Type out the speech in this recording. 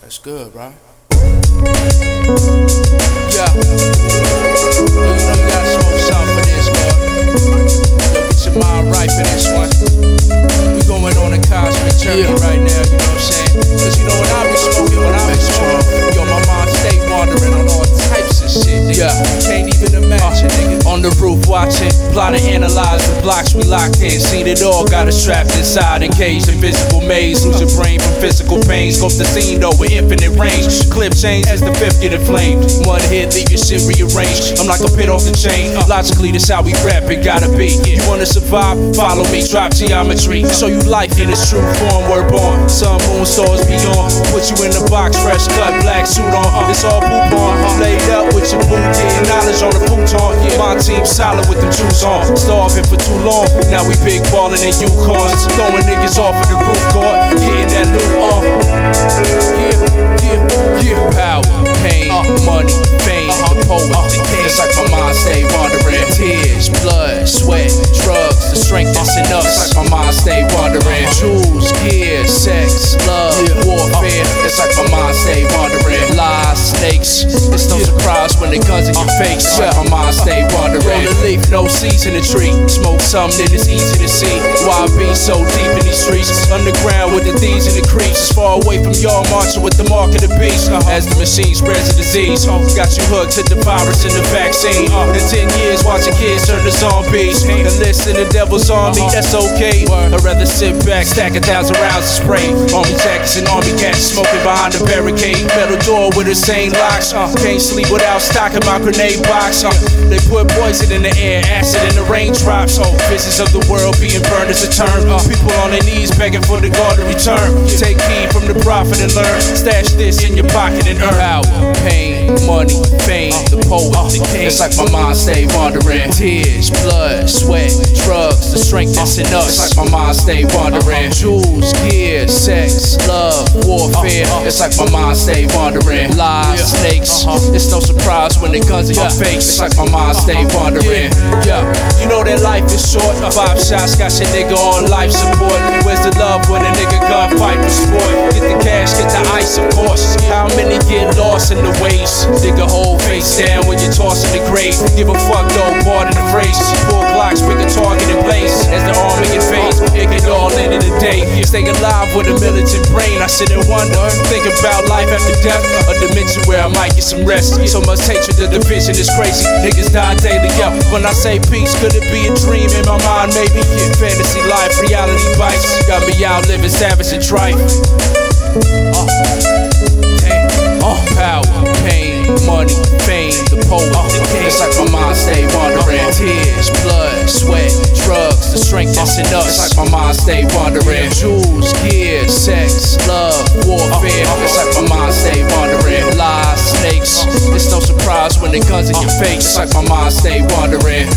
That's good, right? Yeah. The roof watching, plotting, analyze the blocks we locked in. Seen it all, got us trapped inside, encaged, invisible maze. Lose your brain from physical pain. Scope the scene though with infinite range. Clip change as the fifth get inflamed. One hit, leave your shit rearranged. I'm like a pit off the chain. Logically, this how we rap, it gotta be. You wanna survive? Follow me, drop geometry. Show you life in its true form, we're born. Sun, moon, stars beyond. Put you in the box, fresh cut, black suit on. Uh, it's all poop on. Laid up with your boot, knowledge on the futon. My team solid with them shoes on. Starving for too long. Now we big ballin' in Yukons. Throwing niggas off of the roof court. Getting that loot on. Yeah, yeah, yeah. Power, pain, uh. money, fame, the poet, the king. It's like my uh-huh. mind stay wandering. Tears, blood, sweat, drugs, the strength that's in us. It's like my mind stay wandering. Jewels, gear, your face. It's like my mind stay wandering. Roll a leaf, no seeds in the tree. Smoke something it's easy to see. Why I be so deep in these streets? Underground with the thieves and the creeps. Far away from y'all marching with the mark of the beast. Uh-huh. As the machine spreads the disease. Uh-huh. Got you hooked to the virus and the vaccine. Uh-huh. In 10 years, watching kids turn to zombies. And listen to devil's army, that's okay. I'd rather sit back, stack a thousand rounds of spray. Army jackets and army cats smoking behind the barricade. Metal door with the same locks. Can't sleep without stocking my grenade box. They put poison in the air, acid in the raindrops. Oh, visions of the world being burned as a term. Uh, people on their knees begging for the God to return. Take heed from the prophet and learn. Stash this in your pocket and earn power, pain, money, fame, poet, the king. It's like my mind stay wandering. Tears, blood, sweat, drugs, the strength that's in us. It's like my mind stay wandering. Jewels, gear, sex, love, warfare. It's like my mind stay wandering. Lies, snakes. It's no surprise when the guns in your face. It's like my mind stay wandering. Yeah, you know that life is short. Five shots got your nigga on life support. Where's the love when a nigga gun fight for sport? Get the cash, get the ice, of course. How many get lost in the waste? Dig a whole face down when you're tossing the grave. Give a fuck though, pardon the phrase. Four Glocks, pick a target in place. As the army invades, it get all of the day. Stay alive with a militant brain. I sit and wonder, think about life after death. A dimension where I might get some rest. So much hatred, the division is crazy. Niggas die daily, yeah. When I say peace, could it be a dream in my mind? Maybe yeah. fantasy life, reality bites. Got me out living savage and trite. Uh, strength that's in us. It's like my mind stay wandering. Jewels, gear, sex, love, warfare. Uh-huh. It's like my mind stay wandering. Lies, snakes. Uh-huh. It's no surprise when the guns in your face. It's like my mind stay wandering.